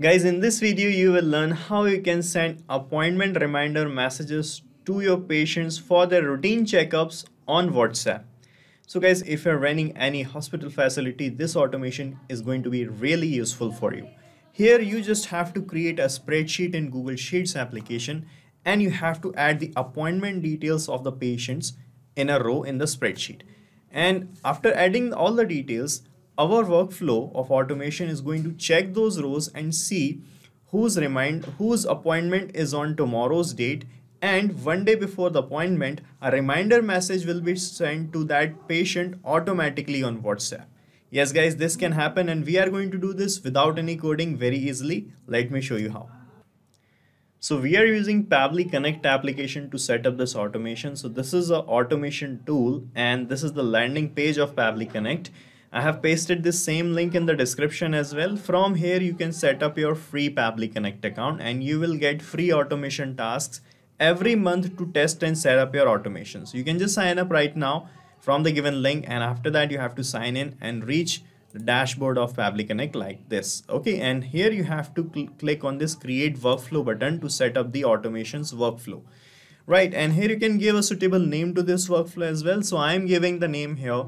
Guys, in this video, you will learn how you can send appointment reminder messages to your patients for their routine checkups on WhatsApp. So guys, if you're running any hospital facility, this automation is going to be really useful for you. Here, you just have to create a spreadsheet in Google Sheets application and you have to add the appointment details of the patients in a row in the spreadsheet. And after adding all the details, our workflow of automation is going to check those rows and see whose remind whose appointment is on tomorrow's date and one day before the appointment a reminder message will be sent to that patient automatically on whatsapp yes guys this can happen and we are going to do this without any coding very easily let me show you how so we are using Pabbly Connect application to set up this automation. So this is an automation tool and this is the landing page of Pabbly Connect. I have pasted this same link in the description as well. From here, you can set up your free Pabbly Connect account and you will get free automation tasks every month to test and set up your automation. So you can just sign up right now from the given link and after that you have to sign in and reach the dashboard of Pabbly Connect like this. Okay, and here you have to cl click on this create workflow button to set up the automations workflow. Right, and here you can give a suitable name to this workflow as well. So I'm giving the name here.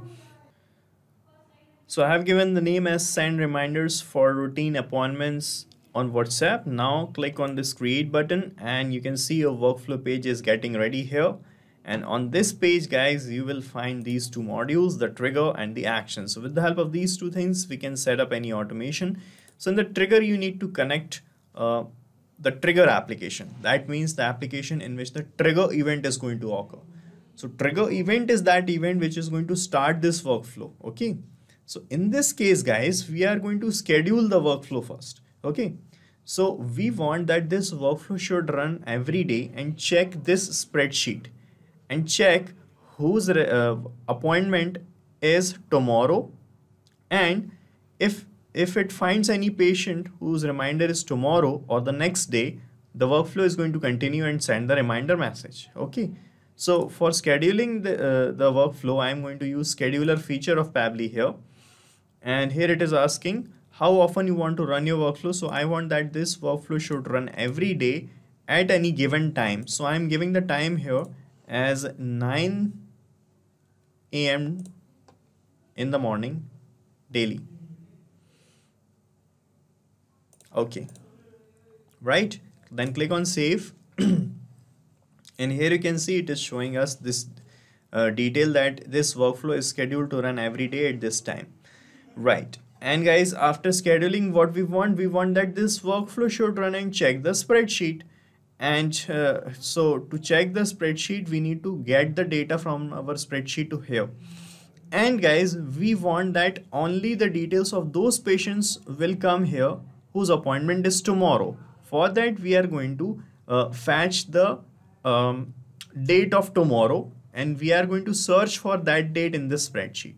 So I have given the name as send reminders for routine appointments on WhatsApp. Now click on this create button and you can see your workflow page is getting ready here. And on this page guys you will find these two modules the trigger and the action. So with the help of these two things we can set up any automation. So in the trigger you need to connect uh, the trigger application. That means the application in which the trigger event is going to occur. So trigger event is that event which is going to start this workflow okay so in this case guys we are going to schedule the workflow first okay? So we want that this workflow should run every day and check this spreadsheet and check whose uh, appointment is tomorrow and if if it finds any patient whose reminder is tomorrow or the next day the workflow is going to continue and send the reminder message okay? So for scheduling the uh, the workflow i'm going to use scheduler feature of Pabbly here and here it is asking how often you want to run your workflow so i want that this workflow should run every day at any given time so i'm giving the time here as 9 a.m. in the morning daily. Okay, right? Then click on save. and here you can see it is showing us this uh, detail that this workflow is scheduled to run every day at this time. Right. And guys, after scheduling what we want, we want that this workflow should run and check the spreadsheet. And uh, so to check the spreadsheet we need to get the data from our spreadsheet to here. And guys we want that only the details of those patients will come here whose appointment is tomorrow. For that we are going to uh, fetch the um, date of tomorrow and we are going to search for that date in this spreadsheet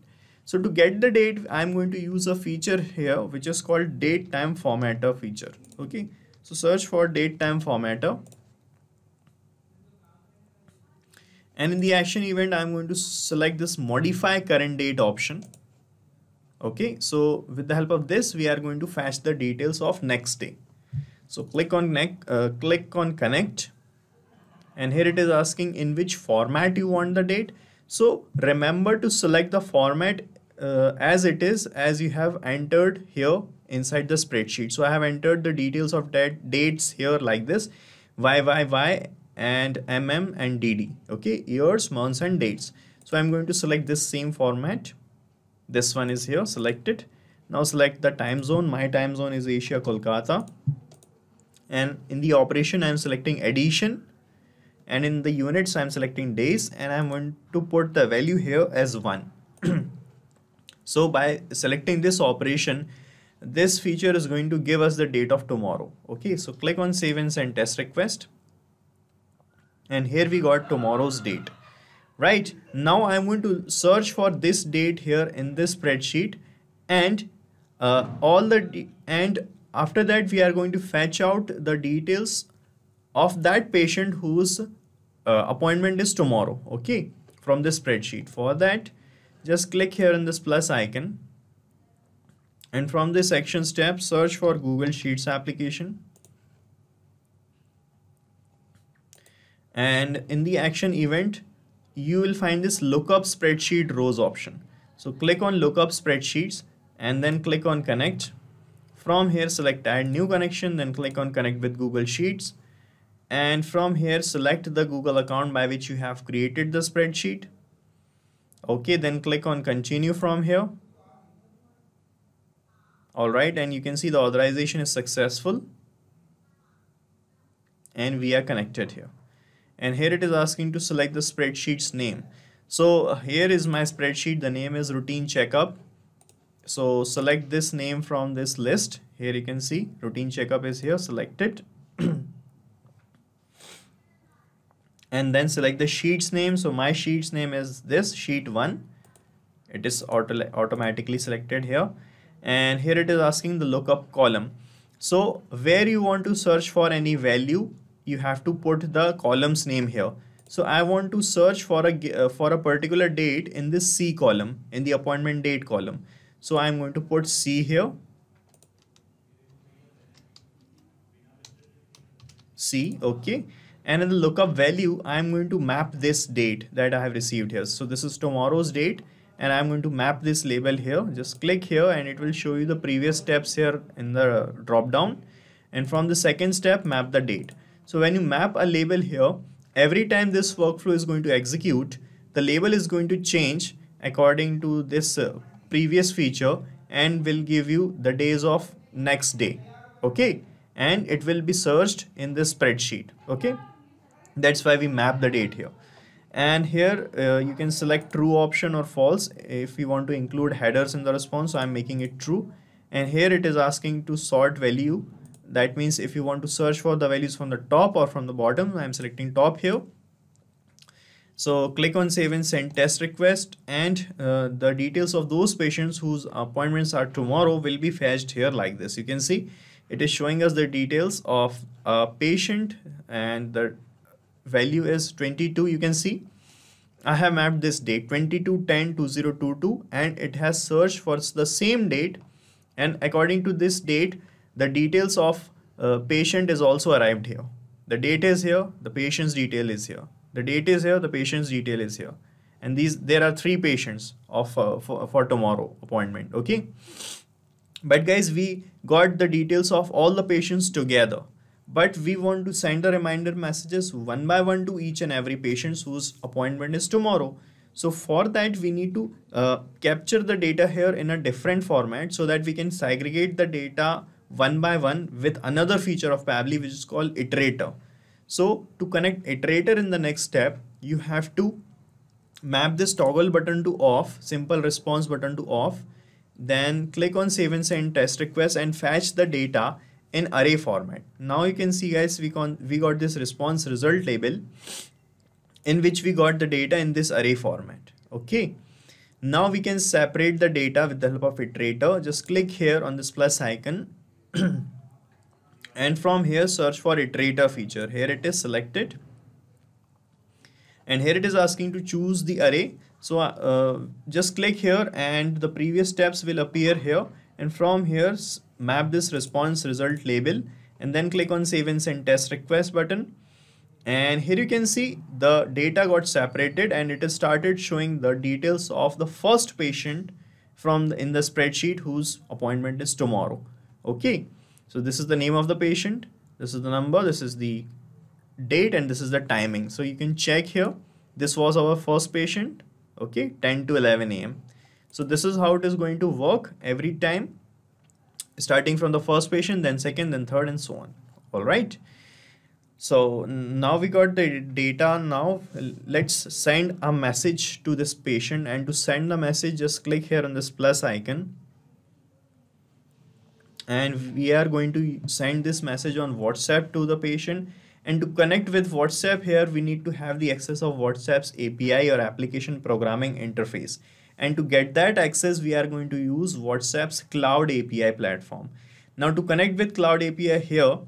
so to get the date i'm going to use a feature here which is called date time formatter feature okay so search for date time formatter. And in the action event, I'm going to select this modify current date option. Okay, so with the help of this, we are going to fetch the details of next day. So click on connect, uh, click on connect. And here it is asking in which format you want the date. So remember to select the format uh, as it is as you have entered here inside the spreadsheet. So I have entered the details of that dates here like this YYY and MM and DD. Okay, years, months and dates. So I'm going to select this same format. This one is here selected. Now select the time zone. My time zone is Asia Kolkata. And in the operation, I'm selecting addition. And in the units, I'm selecting days and I'm going to put the value here as 1. so by selecting this operation, this feature is going to give us the date of tomorrow. Okay so click on save and send test request. And here we got tomorrow's date. Right now i'm going to search for this date here in this spreadsheet. And uh, all the and after that we are going to fetch out the details of that patient whose uh, appointment is tomorrow. Okay from the spreadsheet. For that just click here in this plus icon. And from this action step search for Google Sheets application. And in the action event you will find this lookup spreadsheet rows option. So click on lookup spreadsheets and then click on connect. From here select add new connection then click on connect with Google Sheets. And from here select the Google account by which you have created the spreadsheet okay then click on continue from here. All right and you can see the authorization is successful. And we are connected here. And here it is asking to select the spreadsheet's name. So here is my spreadsheet. The name is routine checkup. So select this name from this list. Here you can see routine checkup is here select it and then select the sheets name. So my sheets name is this sheet 1 it is auto automatically selected here. And here it is asking the lookup column. So where you want to search for any value you have to put the column's name here. So I want to search for a uh, for a particular date in this C column in the appointment date column. So I'm going to put C here. C okay and in the lookup value I'm going to map this date that I have received here. So this is tomorrow's date and I'm going to map this label here. Just click here and it will show you the previous steps here in the drop down. And from the second step map the date. So when you map a label here every time this workflow is going to execute the label is going to change according to this uh, previous feature and will give you the days of next day. Okay? And it will be searched in this spreadsheet. Okay that's why we map the date here. And here uh, you can select true option or false. If you want to include headers in the response so i'm making it true. And here it is asking to sort value. That means if you want to search for the values from the top or from the bottom i'm selecting top here. So click on save and send test request. And uh, the details of those patients whose appointments are tomorrow will be fetched here like this. You can see it is showing us the details of a patient and the value is 22 you can see. I have mapped this date 22 10 2022 and it has searched for the same date. And according to this date the details of uh, patient is also arrived here. The date is here the patient's detail is here. The date is here the patient's detail is here. And these there are three patients of uh, for, for tomorrow appointment okay? But guys we got the details of all the patients together but we want to send the reminder messages one by one to each and every patient whose appointment is tomorrow. So for that we need to uh, capture the data here in a different format so that we can segregate the data one by one with another feature of Pabbly which is called iterator. So to connect iterator in the next step you have to map this toggle button to off simple response button to off then click on save and send test request and fetch the data in array format. Now you can see guys, we, con we got this response result label in which we got the data in this array format. Okay. Now we can separate the data with the help of iterator. Just click here on this plus icon and from here search for iterator feature. Here it is selected and here it is asking to choose the array. So uh, just click here and the previous steps will appear here and from here map this response result label and then click on save and send test request button. And here you can see the data got separated and it has started showing the details of the first patient from the, in the spreadsheet whose appointment is tomorrow. Okay so this is the name of the patient this is the number this is the date and this is the timing. So you can check here this was our first patient okay 10 to 11 a.m so this is how it is going to work every time starting from the first patient, then second, then third, and so on. All right. So now we got the data. Now let's send a message to this patient and to send the message, just click here on this plus icon. And we are going to send this message on WhatsApp to the patient. And to connect with WhatsApp here, we need to have the access of WhatsApp's API or application programming interface. And to get that access, we are going to use WhatsApp's Cloud API platform. Now to connect with Cloud API here,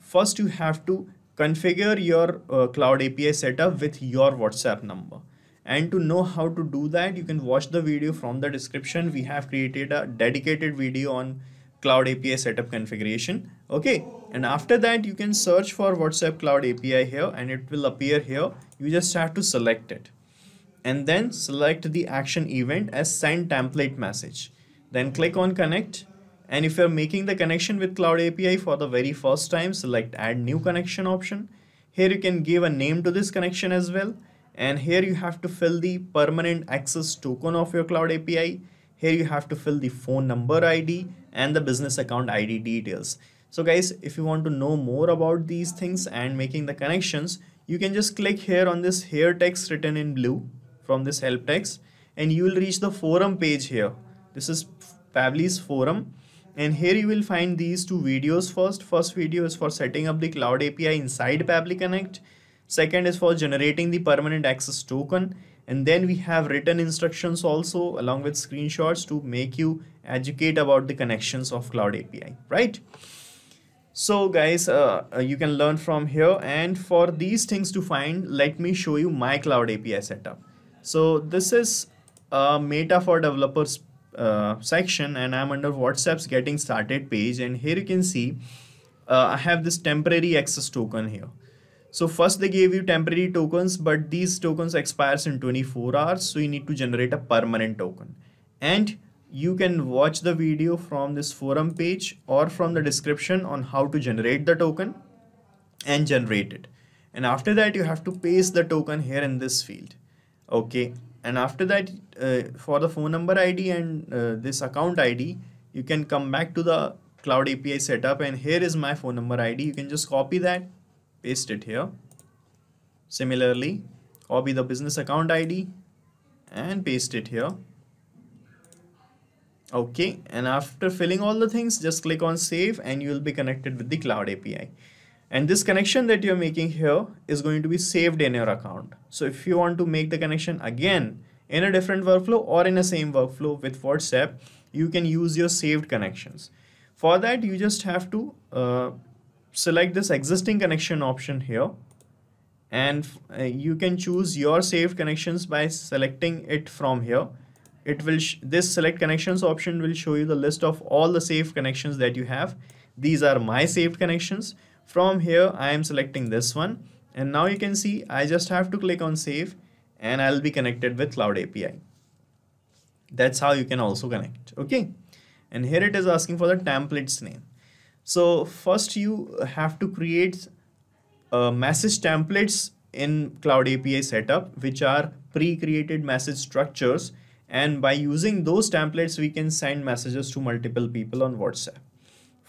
first you have to configure your uh, Cloud API setup with your WhatsApp number. and to know how to do that you can watch the video from the description we have created a dedicated video on cloud api setup configuration okay and after that you can search for whatsapp cloud api here and it will appear here you just have to select it and then select the action event as send template message. Then click on connect. And if you're making the connection with cloud api for the very first time select add new connection option. Here you can give a name to this connection as well. And here you have to fill the permanent access token of your cloud API. Here you have to fill the phone number ID and the business account ID details. So guys, if you want to know more about these things and making the connections, you can just click here on this here text written in blue from this help text and you will reach the forum page here. This is Pabbly's forum and here you will find these two videos first. First video is for setting up the cloud API inside Pabbly Connect Second is for generating the permanent access token. And then we have written instructions also along with screenshots to make you educate about the connections of Cloud API, right? So guys, uh, uh, you can learn from here. And for these things to find, let me show you my Cloud API setup. So this is a Meta for Developers uh, section and I'm under WhatsApp's getting started page. And here you can see uh, I have this temporary access token here. So first they gave you temporary tokens, but these tokens expires in 24 hours. So you need to generate a permanent token. And you can watch the video from this forum page or from the description on how to generate the token and generate it. And after that, you have to paste the token here in this field. Okay. And after that, uh, for the phone number ID and uh, this account ID, you can come back to the cloud API setup and here is my phone number ID. You can just copy that paste it here similarly copy the business account ID and paste it here okay and after filling all the things just click on save and you will be connected with the cloud API and this connection that you're making here is going to be saved in your account. So if you want to make the connection again in a different workflow or in the same workflow with WhatsApp you can use your saved connections. For that you just have to uh, select this existing connection option here. And uh, you can choose your saved connections by selecting it from here. It will this select connections option will show you the list of all the saved connections that you have. These are my saved connections from here I am selecting this one and now you can see I just have to click on save and I'll be connected with cloud API that's how you can also connect okay and here it is asking for the templates name so first you have to create uh, message templates in Cloud API setup, which are pre-created message structures. And by using those templates, we can send messages to multiple people on WhatsApp.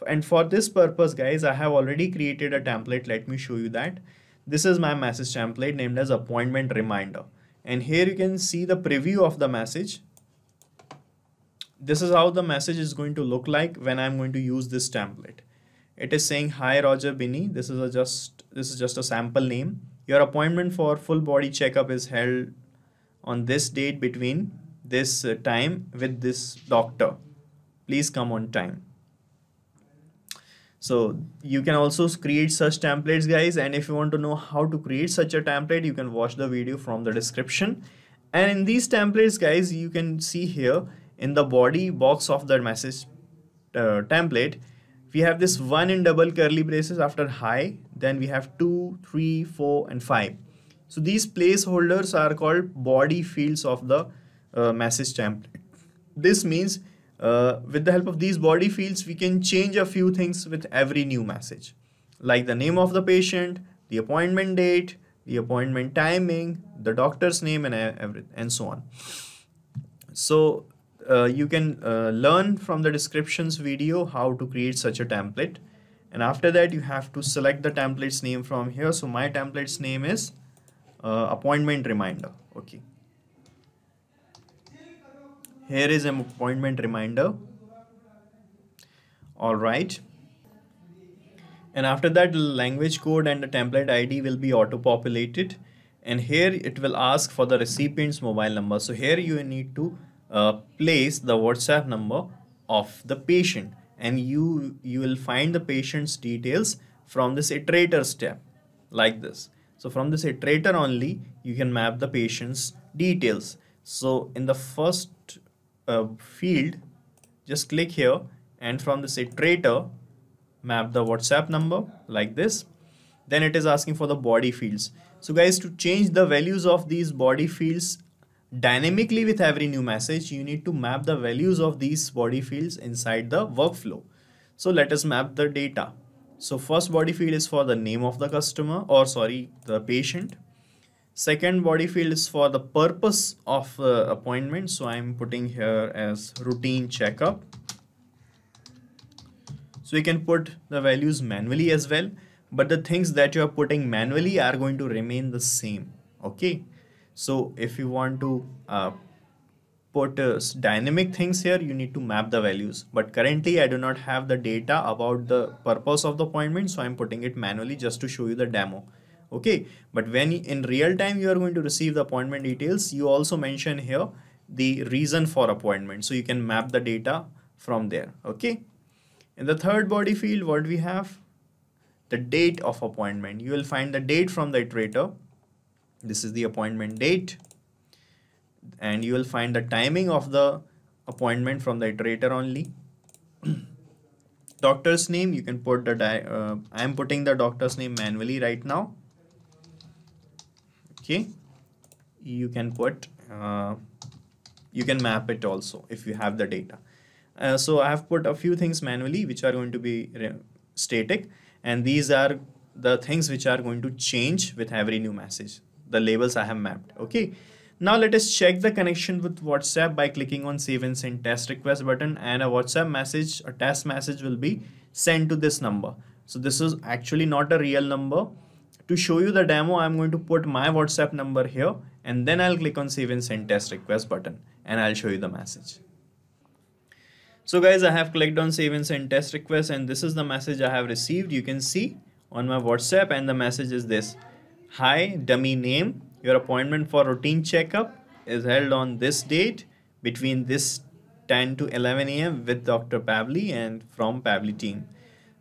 And for this purpose, guys, I have already created a template. Let me show you that. This is my message template named as appointment reminder. And here you can see the preview of the message. This is how the message is going to look like when I'm going to use this template it is saying hi Roger Binney this is a just this is just a sample name your appointment for full body checkup is held on this date between this time with this doctor please come on time so you can also create such templates guys. And if you want to know how to create such a template you can watch the video from the description. And in these templates guys you can see here in the body box of the message uh, template we have this one in double curly braces after high. Then we have two three four and five. So these placeholders are called body fields of the uh, message template. This means uh, with the help of these body fields we can change a few things with every new message. Like the name of the patient the appointment date the appointment timing the doctor's name and everything and so on. So uh, you can uh, learn from the descriptions video how to create such a template. And after that you have to select the template's name from here. So my template's name is uh, appointment reminder. Okay here is an appointment reminder. All right. And after that language code and the template id will be auto populated and here it will ask for the recipient's mobile number. So here you need to uh, place the WhatsApp number of the patient. And you you will find the patient's details from this iterator step like this. So from this iterator only you can map the patient's details. So in the first uh, field. Just click here and from this iterator map the whatsapp number like this. Then it is asking for the body fields. So guys to change the values of these body fields dynamically with every new message you need to map the values of these body fields inside the workflow. So let us map the data. So first body field is for the name of the customer or sorry the patient second body field is for the purpose of uh, appointment. So i'm putting here as routine checkup. So you can put the values manually as well. But the things that you are putting manually are going to remain the same. Okay? So if you want to uh, put uh, dynamic things here you need to map the values. But currently I do not have the data about the purpose of the appointment. So I'm putting it manually just to show you the demo okay but when in real time you are going to receive the appointment details you also mention here the reason for appointment. So you can map the data from there. Okay. In the third body field what we have? The date of appointment. You will find the date from the iterator. This is the appointment date. And you will find the timing of the appointment from the iterator only. Doctor's name you can put the uh, I am putting the doctor's name manually right now okay you can put uh, you can map it also if you have the data. Uh, so I have put a few things manually which are going to be static and these are the things which are going to change with every new message. The labels I have mapped okay? Now let us check the connection with WhatsApp by clicking on save and send test request button and a WhatsApp message a test message will be sent to this number. So this is actually not a real number to show you the demo I'm going to put my WhatsApp number here and then I'll click on save and send test request button and I'll show you the message so guys I have clicked on save and send test request and this is the message I have received you can see on my WhatsApp and the message is this Hi dummy name your appointment for routine checkup is held on this date between this 10 to 11 a.m. with Dr. Pabbly and from Pabbly team.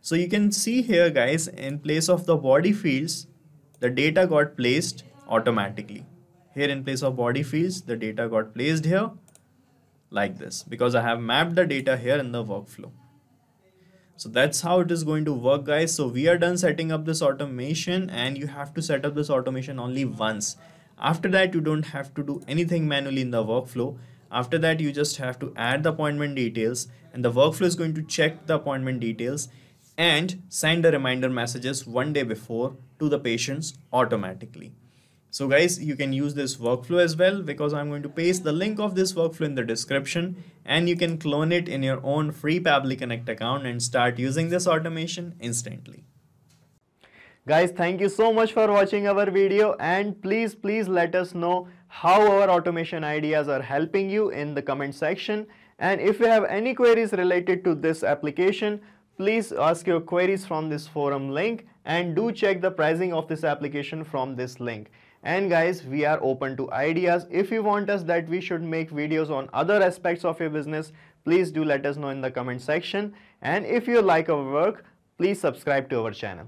So you can see here guys in place of the body fields the data got placed automatically. Here in place of body fields the data got placed here like this because I have mapped the data here in the workflow. So that's how it is going to work guys. So we are done setting up this automation and you have to set up this automation only once. After that you don't have to do anything manually in the workflow. After that you just have to add the appointment details and the workflow is going to check the appointment details and send the reminder messages one day before to the patients automatically. So guys, you can use this workflow as well because I'm going to paste the link of this workflow in the description and you can clone it in your own free Pabbly Connect account and start using this automation instantly. Guys, thank you so much for watching our video and please, please let us know how our automation ideas are helping you in the comment section. And if you have any queries related to this application, please ask your queries from this forum link and do check the pricing of this application from this link. And guys we are open to ideas. If you want us that we should make videos on other aspects of your business please do let us know in the comment section. And if you like our work please subscribe to our channel